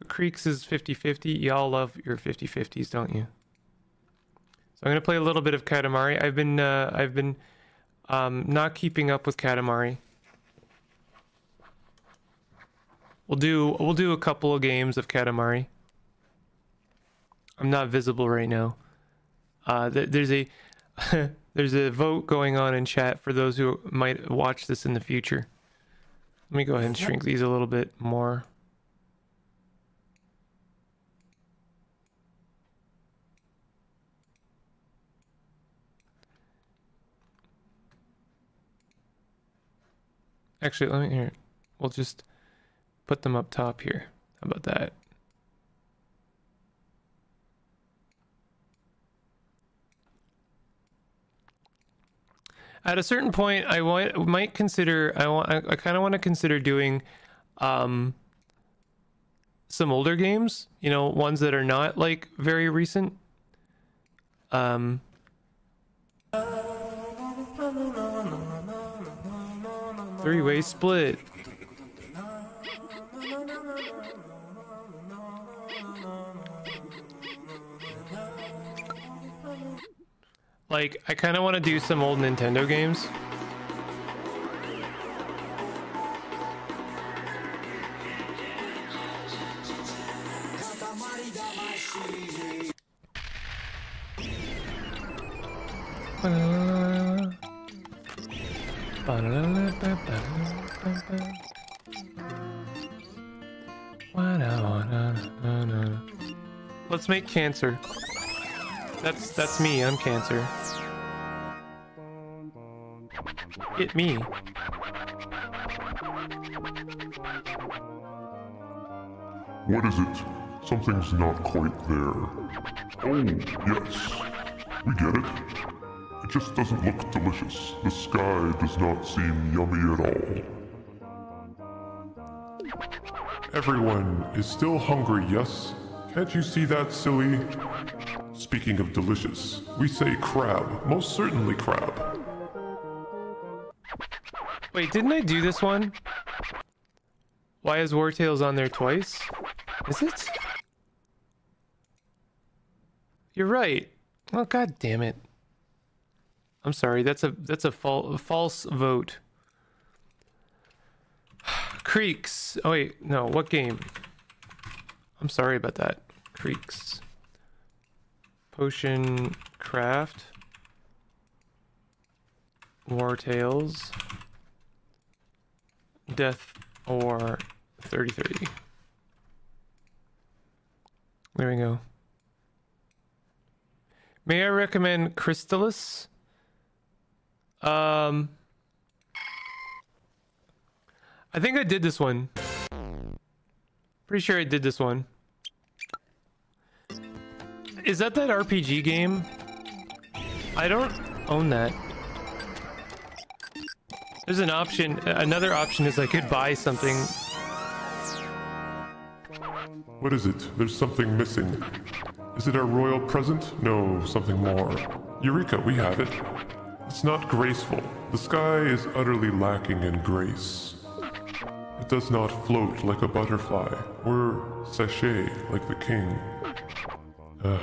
So Creaks is 50-50. Y'all love your 50-50s, don't you? So I'm gonna play a little bit of Katamari. I've been uh, I've been um, not keeping up with Katamari. We'll do we'll do a couple of games of Katamari. I'm not visible right now. Uh, th there's a there's a vote going on in chat for those who might watch this in the future. Let me go ahead and shrink these a little bit more. Actually, let me here. We'll just put them up top here. How about that? At a certain point, I want, might consider. I want. I, I kind of want to consider doing, um, some older games. You know, ones that are not like very recent. Um. Three-way split. Like, I kind of want to do some old Nintendo games. Let's make cancer. That's that's me. I'm cancer. Hit me. What is it? Something's not quite there. Oh, yes. We get it. It just doesn't look delicious. The sky does not seem yummy at all. Everyone is still hungry, yes? Can't you see that, silly? Speaking of delicious, we say crab. Most certainly crab. Wait, didn't I do this one? Why is Wartales on there twice? Is it? You're right. Oh god damn it. I'm sorry. That's a that's a, fal false vote. Creaks. Oh wait, no. What game? I'm sorry about that. Creaks. Potion craft. Wartales. Death or 33. There we go. May I recommend Crystalis? Um, I think I did this one. Pretty sure I did this one. Is that that RPG game? I don't own that. There's an option. Another option is I could buy something. What is it? There's something missing. Is it our royal present? No, something more. Eureka, we have it. It's not graceful. The sky is utterly lacking in grace. It does not float like a butterfly, or sashay like the king. Uh,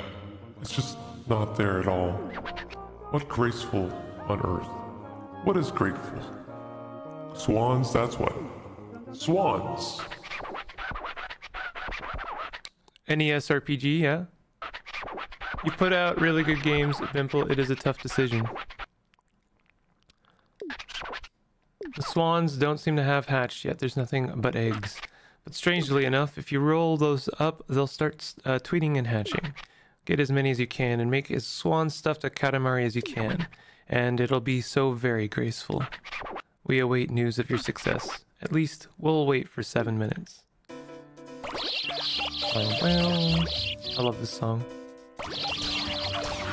it's just not there at all. What graceful on earth? What is grateful? Swans, that's what. Swans! NES RPG, yeah? You put out really good games, Pimple. It is a tough decision. The swans don't seem to have hatched yet. There's nothing but eggs. But strangely enough, if you roll those up, they'll start uh, tweeting and hatching. Get as many as you can and make as swan stuffed a katamari as you can. And it'll be so very graceful. We await news of your success. At least, we'll wait for seven minutes. I love this song.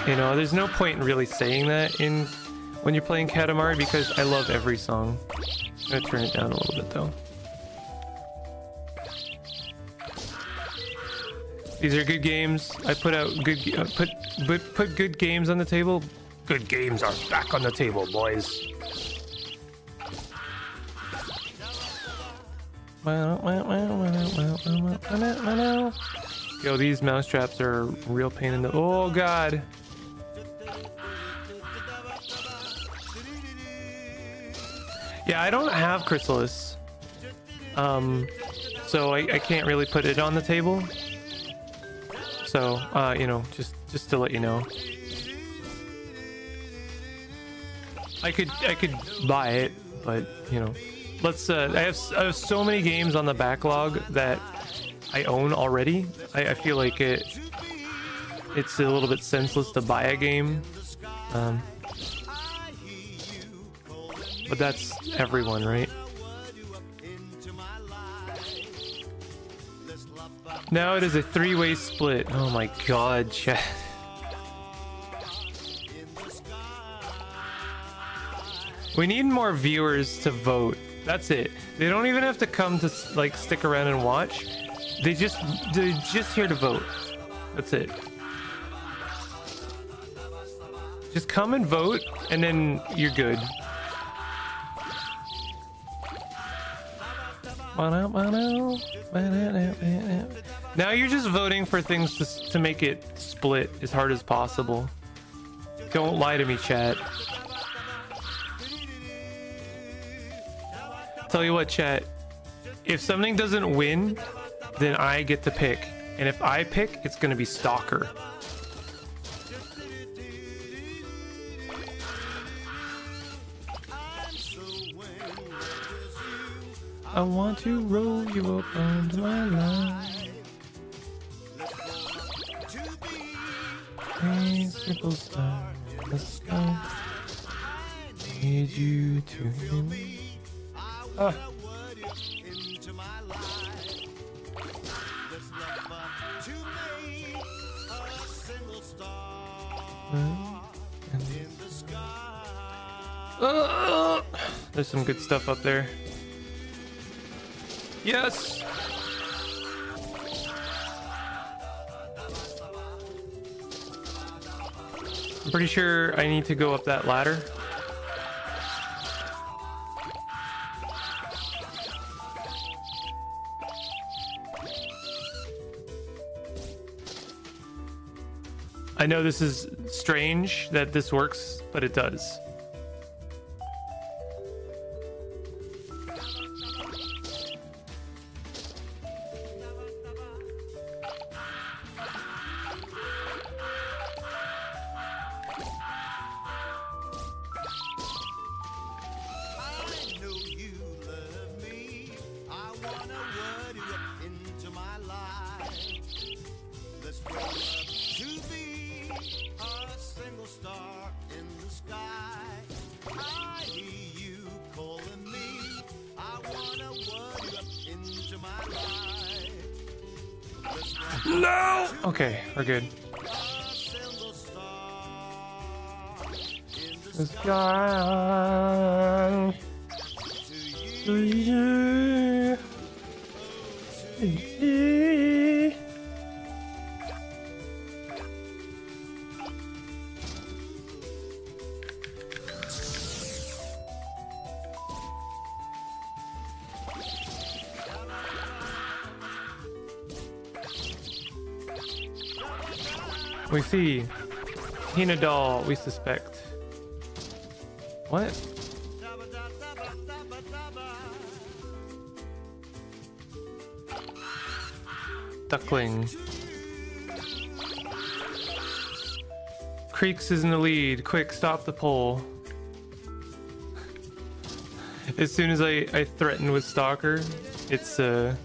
You know, there's no point in really saying that in when you're playing Katamari because I love every song. I'm gonna turn it down a little bit though. These are good games. I put out good uh, put put put good games on the table. Good games are back on the table, boys. Yo, these mouse traps are a real pain in the. Oh god. Yeah, I don't have chrysalis. Um, so I, I can't really put it on the table. So, uh, you know, just just to let you know. I could I could buy it, but you know, let's. Uh, I have I have so many games on the backlog that I own already. I, I feel like it. It's a little bit senseless to buy a game. Um, but that's everyone, right? Now it is a three-way split. Oh my god, chat. We need more viewers to vote. That's it. They don't even have to come to like stick around and watch. They just they're just here to vote. That's it. Just come and vote and then you're good. Now you're just voting for things to, to make it split as hard as possible. Don't lie to me, chat. Tell you what, chat. If something doesn't win, then I get to pick. And if I pick, it's gonna be Stalker. I want to roll you up onto my line. A simple star in the sky. Need you to. Ah. Uh, there's some good stuff up there. Yes! Pretty sure I need to go up that ladder. I know this is strange that this works, but it does. The sky to you. We see Hinadal, we suspect. What? Duckling. Creaks is in the lead. Quick, stop the poll. As soon as I, I threaten with Stalker, it's uh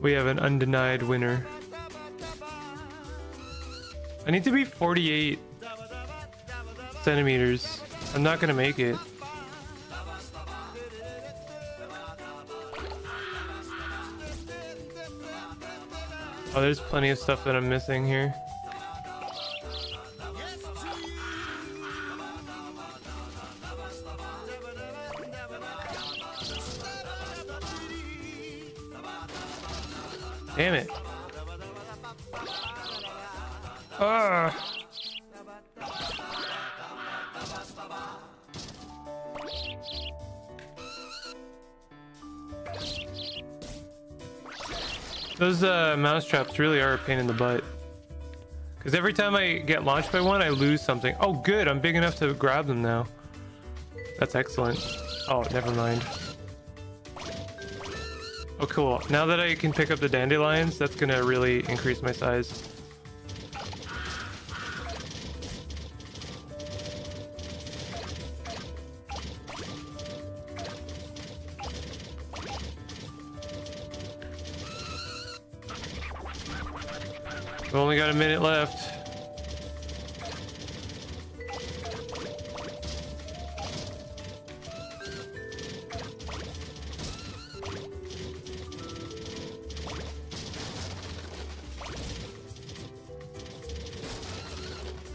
we have an undenied winner. I need to be 48 centimeters. I'm not gonna make it. Oh, there's plenty of stuff that I'm missing here. Traps really are a pain in the butt. Because every time I get launched by one, I lose something. Oh, good. I'm big enough to grab them now. That's excellent. Oh, never mind. Oh, cool. Now that I can pick up the dandelions, that's going to really increase my size. We've only got a minute left.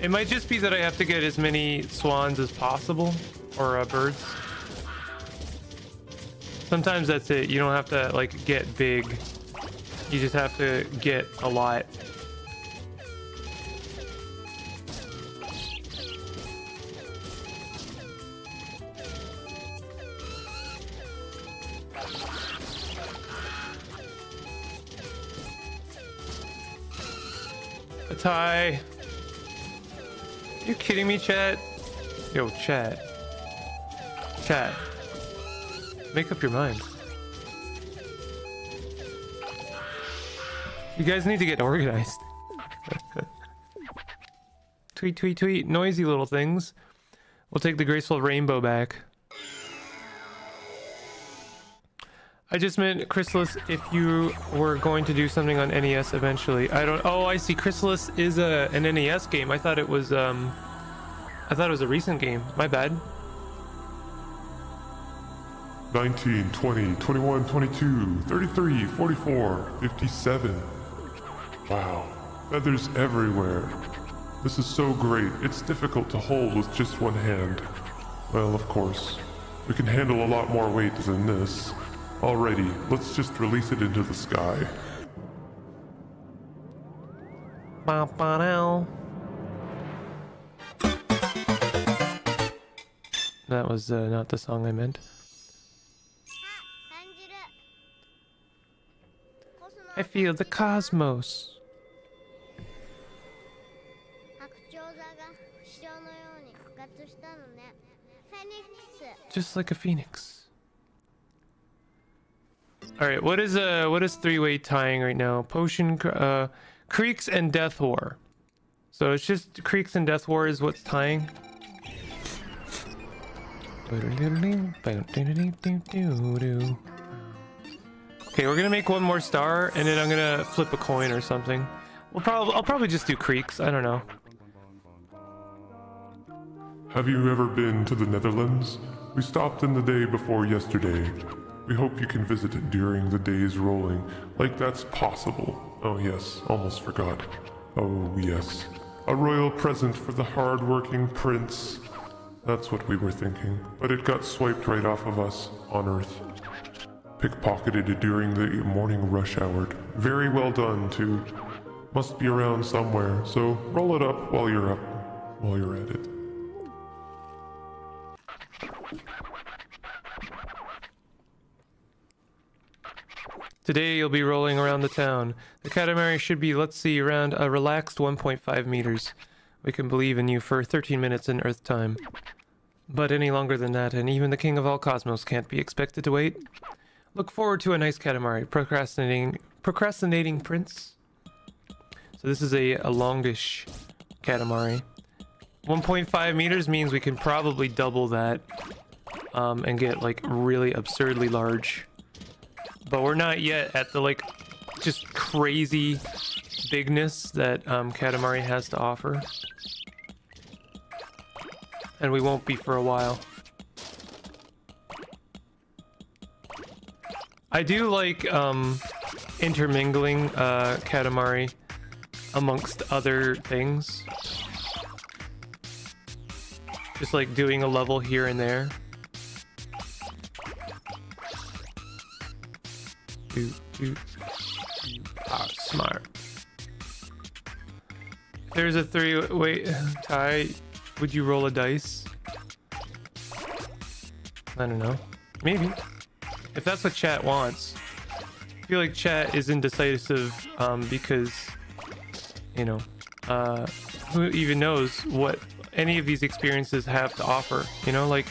It might just be that I have to get as many swans as possible, or uh, birds. Sometimes that's it. You don't have to like get big. You just have to get a lot. Tie. You kidding me, chat? Yo, chat. Chat. Make up your mind. You guys need to get organized. tweet, tweet, tweet. Noisy little things. We'll take the graceful rainbow back. I just meant Chrysalis if you were going to do something on NES eventually. I don't Oh, I see Chrysalis is a an NES game. I thought it was um I thought it was a recent game. My bad. 19, 20, 21, 22, 33, 44, 57. Wow, feathers everywhere. This is so great, it's difficult to hold with just one hand. Well, of course, we can handle a lot more weight than this. Alrighty, let's just release it into the sky. That was uh, not the song I meant. I feel the cosmos. Just like a phoenix. All right, what is uh what is three-way tying right now? Potion uh Creaks and Death War. So it's just Creaks and Death War is what's tying. Okay, we're gonna make one more star, and then I'm gonna flip a coin or something. We'll probably I'll probably just do creaks. I don't know. Have you ever been to the Netherlands? We stopped in the day before yesterday. We hope you can visit it during the days rolling, like that's possible. Oh yes, almost forgot. Oh yes, a royal present for the hard-working prince. That's what we were thinking, but it got swiped right off of us on Earth. Pickpocketed during the morning rush hour. Very well done, too. Must be around somewhere, so roll it up while you're up, while you're at it. Today you'll be rolling around the town. The Katamari should be, let's see, around a relaxed 1.5 meters. We can believe in you for 13 minutes in Earth time. But any longer than that, and even the King of all Cosmos can't be expected to wait. Look forward to a nice Katamari. Procrastinating, procrastinating prince. So this is a, a longish Katamari. 1.5 meters means we can probably double that um, and get like really absurdly large but we're not yet at the like just crazy bigness that um, Katamari has to offer. And we won't be for a while. I do like um, intermingling uh, Katamari amongst other things. Just like doing a level here and there. Do, do, you are smart. There's a three. Wait, Ty, would you roll a dice? I don't know. Maybe. If that's what chat wants. I feel like chat is indecisive um, because, you know, uh, who even knows what any of these experiences have to offer? You know, like,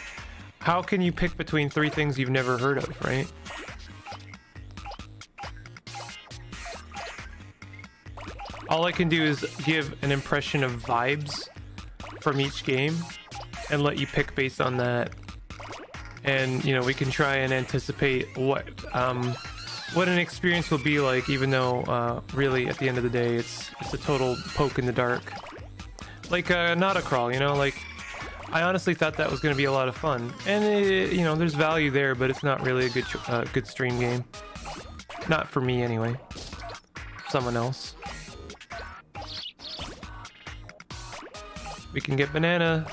how can you pick between three things you've never heard of, right? All I can do is give an impression of vibes from each game and let you pick based on that. And, you know, we can try and anticipate what um, what an experience will be like, even though uh, really at the end of the day, it's it's a total poke in the dark. Like uh, not a crawl, you know, like I honestly thought that was going to be a lot of fun, and it, you know, there's value there, but it's not really a good uh, good stream game. Not for me anyway. Someone else. We can get banana.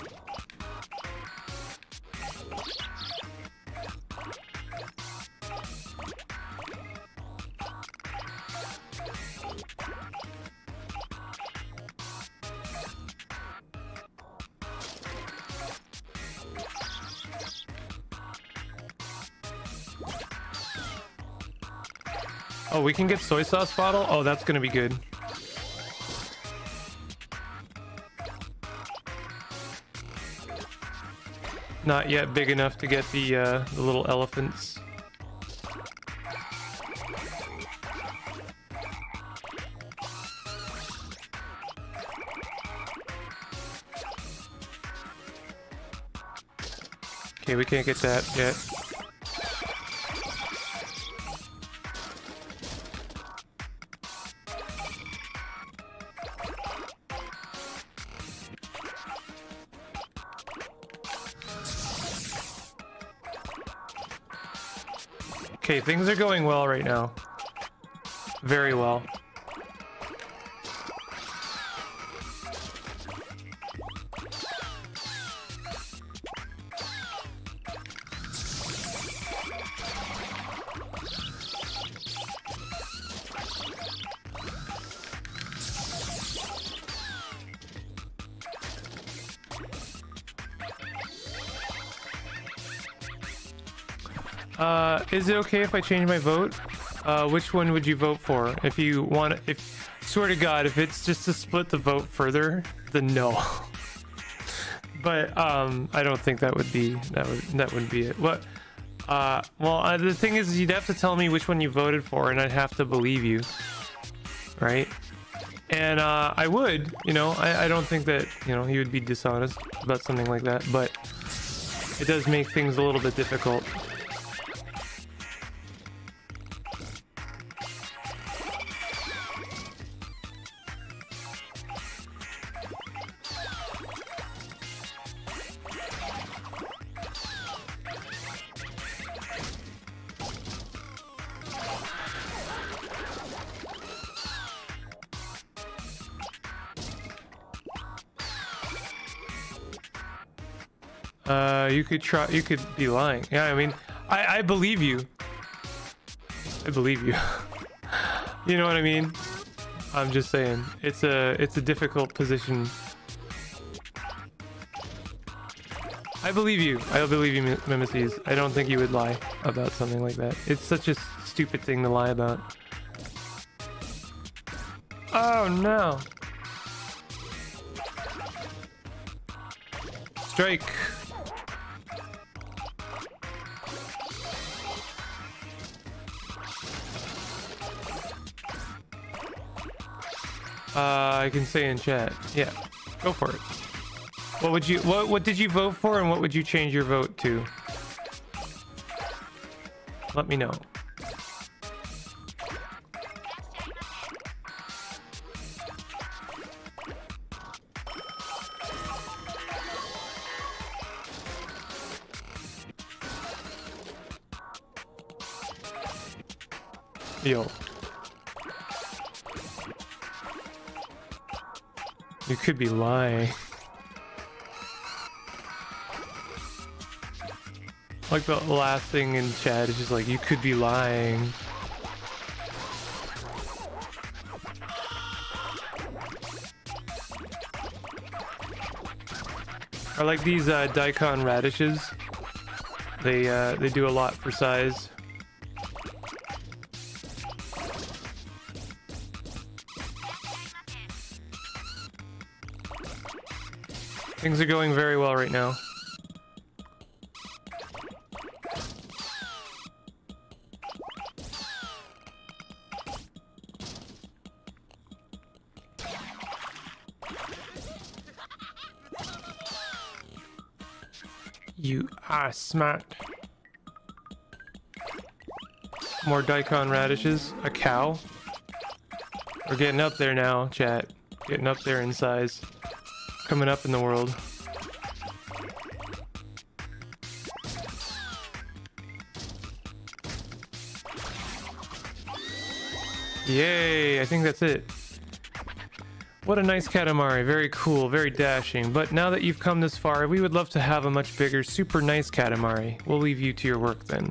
Oh, we can get soy sauce bottle? Oh, that's gonna be good. Not yet big enough to get the, uh, the little elephants. Okay, we can't get that yet. Okay, things are going well right now. Very well. Is it okay if I change my vote? Uh, which one would you vote for? If you want, if swear to God, if it's just to split the vote further, then no. but um, I don't think that would be that would that would be it. What? Uh, well, uh, the thing is, you'd have to tell me which one you voted for, and I'd have to believe you, right? And uh, I would, you know, I, I don't think that you know he would be dishonest about something like that, but it does make things a little bit difficult. You could try. You could be lying. Yeah, I mean, I I believe you. I believe you. you know what I mean? I'm just saying, it's a it's a difficult position. I believe you. I believe you, Mimesis. I don't think you would lie about something like that. It's such a stupid thing to lie about. Oh no! Strike. Uh, I can say in chat. Yeah, go for it. What would you what what did you vote for and what would you change your vote to? Let me know. You could be lying. Like the last thing in chat is just like, you could be lying. Or like these uh, daikon radishes. They uh, they do a lot for size. Things are going very well right now. You are smart. More daikon radishes. A cow. We're getting up there now, chat. Getting up there in size. Coming up in the world. Yay, I think that's it. What a nice Katamari, very cool, very dashing. But now that you've come this far, we would love to have a much bigger, super nice Katamari. We'll leave you to your work then.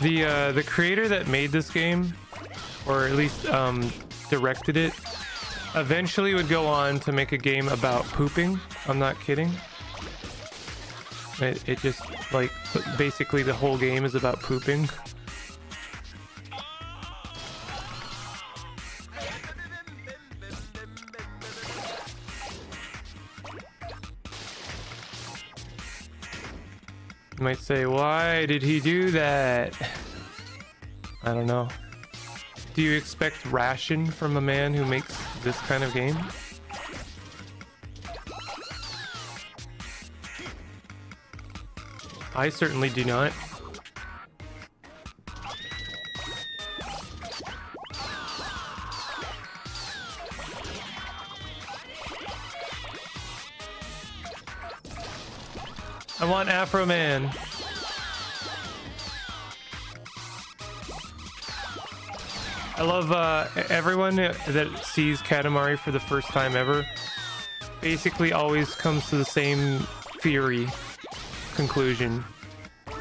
The uh, the creator that made this game, or at least um, directed it, eventually would go on to make a game about pooping. I'm not kidding. It, it just like basically the whole game is about pooping. You might say, why did he do that? I don't know. Do you expect ration from a man who makes this kind of game? I certainly do not. Afro Man. I love uh, everyone that sees Katamari for the first time ever. Basically, always comes to the same theory conclusion.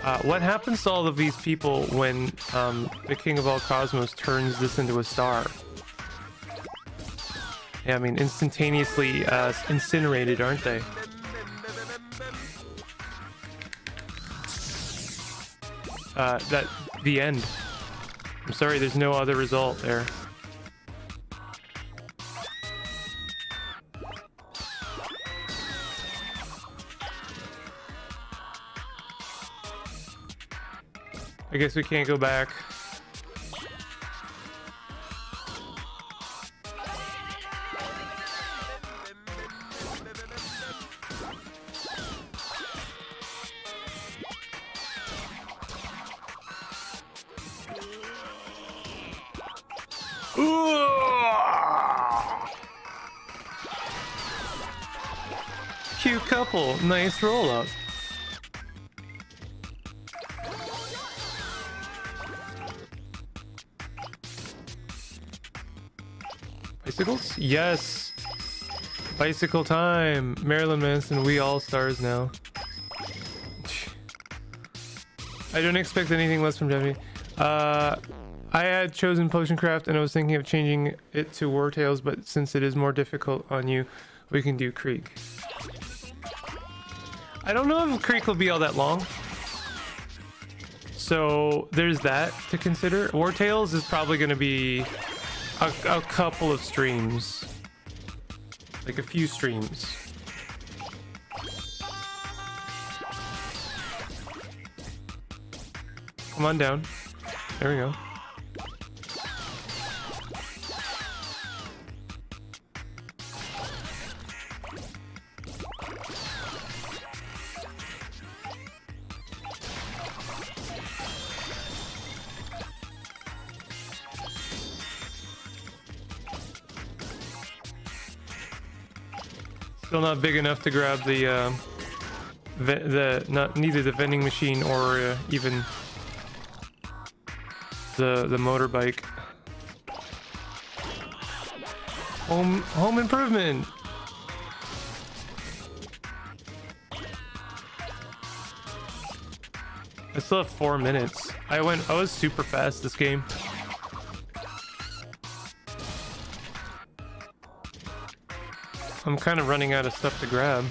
Uh, what happens to all of these people when um, the King of all Cosmos turns this into a star? Yeah, I mean, instantaneously uh, incinerated, aren't they? Uh, that the end. I'm sorry, there's no other result there. I guess we can't go back. Bicycles? Yes. Bicycle time. Marilyn Manson, we all stars now. I don't expect anything less from Jeffy. Uh, I had chosen Potioncraft and I was thinking of changing it to Wartales, but since it is more difficult on you, we can do Creek. I don't know if Creek will be all that long. So there's that to consider. Wartales is probably going to be a, a couple of streams. Like a few streams. Come on down. There we go. Still not big enough to grab the, uh, the not neither the vending machine or uh, even the the motorbike. Home home improvement. I still have four minutes. I went. I was super fast this game. I'm kind of running out of stuff to grab.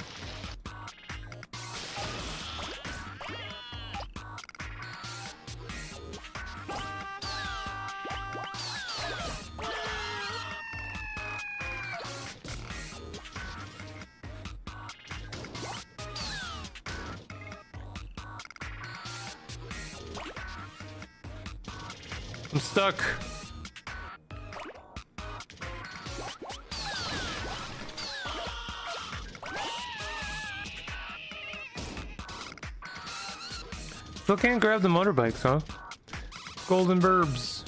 I'm stuck. Still can't grab the motorbikes, huh? Golden Burbs.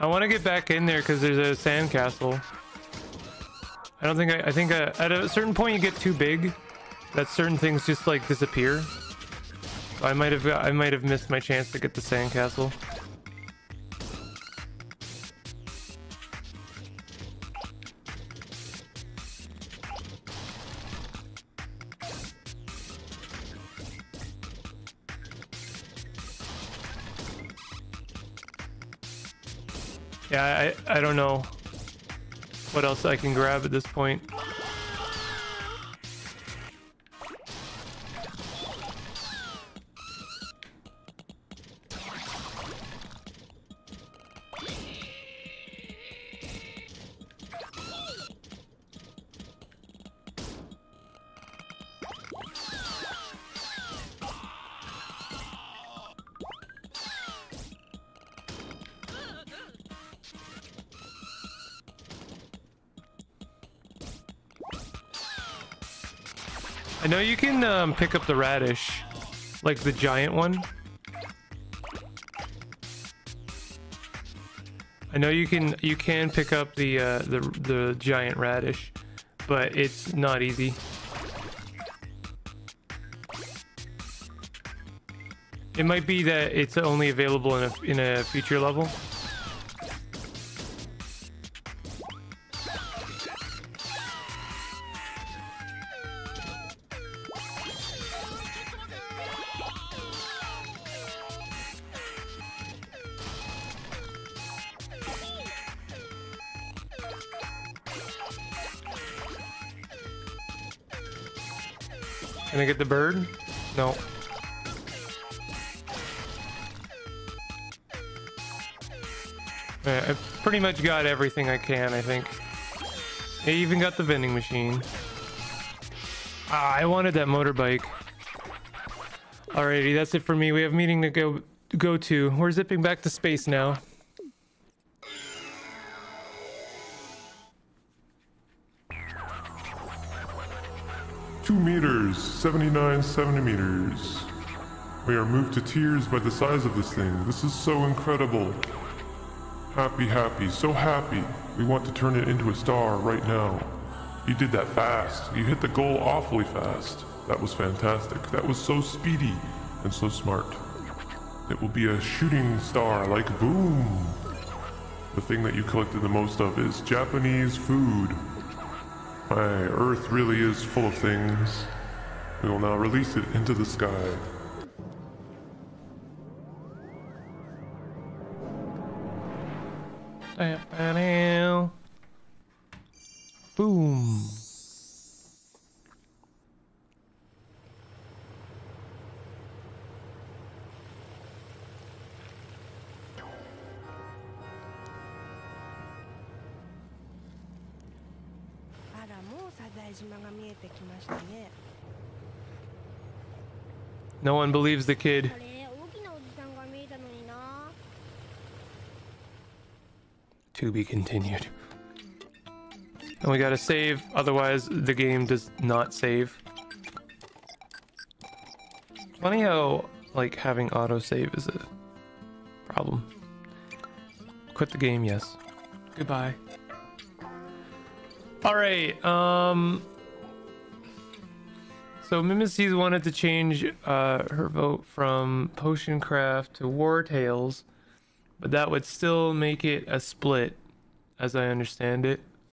I want to get back in there because there's a sandcastle. I don't think I, I think uh at a certain point you get too big that certain things just like disappear. I might have I might have missed my chance to get the sandcastle. Yeah, I I don't know what else I can grab at this point. You can um, pick up the radish, like the giant one. I know you can you can pick up the uh, the the giant radish, but it's not easy. It might be that it's only available in a in a future level. Get the bird? No. Alright, I've pretty much got everything I can, I think. I even got the vending machine. Ah, I wanted that motorbike. Alrighty, that's it for me. We have meeting to go go to. We're zipping back to space now. Two meters, 79 centimeters. We are moved to tears by the size of this thing. This is so incredible. Happy, happy, so happy. We want to turn it into a star right now. You did that fast. You hit the goal awfully fast. That was fantastic. That was so speedy and so smart. It will be a shooting star like boom. The thing that you collected the most of is Japanese food. My Earth really is full of things. We will now release it into the sky. Boom. No one believes the kid. あれ大きなおじさんが見えたのにな To be continued. And we gotta save, otherwise the game does not save. Funny how, like, having autosave is a problem. Quit the game, yes. Goodbye. Alright, um... So Mimices wanted to change uh, her vote from Potion Craft to Wartales, but that would still make it a split, as I understand it.